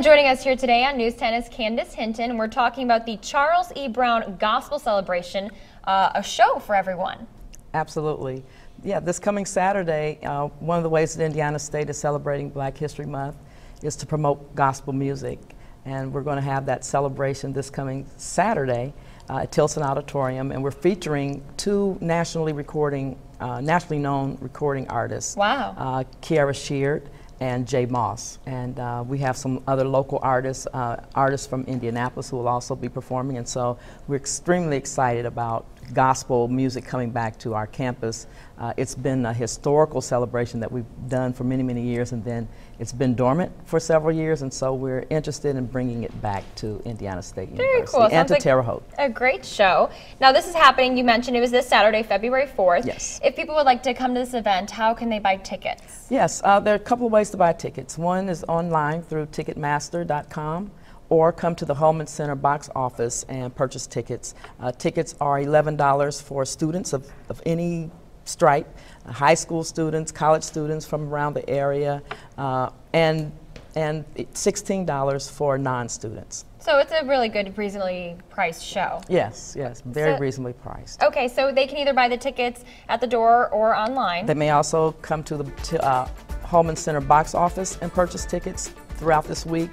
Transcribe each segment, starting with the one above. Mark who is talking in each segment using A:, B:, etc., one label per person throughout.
A: And joining us here today on News 10 is Candace Hinton. We're talking about the Charles E. Brown Gospel Celebration, uh, a show for everyone.
B: Absolutely. Yeah, this coming Saturday, uh, one of the ways that Indiana State is celebrating Black History Month is to promote gospel music. And we're going to have that celebration this coming Saturday uh, at Tilson Auditorium. And we're featuring two nationally recording, uh, nationally known recording artists.
A: Wow.
B: Uh, Kierra Sheard and J. Moss. And uh, we have some other local artists, uh, artists from Indianapolis who will also be performing. And so we're extremely excited about gospel music coming back to our campus. Uh, it's been a historical celebration that we've done for many, many years, and then it's been dormant for several years, and so we're interested in bringing it back to Indiana State
A: Very
B: University
A: cool.
B: and
A: Sounds
B: to
A: like
B: Terre Haute.
A: A great show. Now, this is happening. You mentioned it was this Saturday, February 4th.
B: Yes.
A: If people would like to come to this event, how can they buy tickets?
B: Yes, uh, there are a couple of ways to buy tickets. One is online through Ticketmaster.com or come to the Hulman Center box office and purchase tickets. Uh, tickets are $11 for students of, of any stripe, uh, high school students, college students from around the area, uh, and, and $16 for non-students.
A: So it's a really good, reasonably priced show.
B: Yes, yes, very
A: So-
B: reasonably priced.
A: Okay, so they can either buy the tickets at the door or online.
B: They may also come to the to, uh, Hulman Center box office and purchase tickets throughout this week.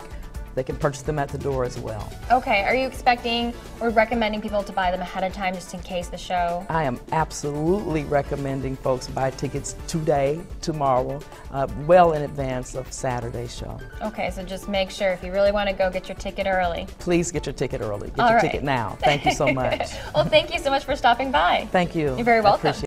B: They can purchase them at the door as well.
A: Okay, are you expecting or recommending people to buy them ahead of time just in case the show?
B: I am absolutely recommending folks buy tickets today, tomorrow, uh, well in advance of Saturday's show.
A: Okay, so just make sure if you really want to go get your ticket early.
B: Please get your ticket early. Get
A: All
B: your
A: right.
B: ticket now. Thank you so much.
A: well, thank you so much for stopping by.
B: Thank you.
A: You're very welcome.
B: appreciate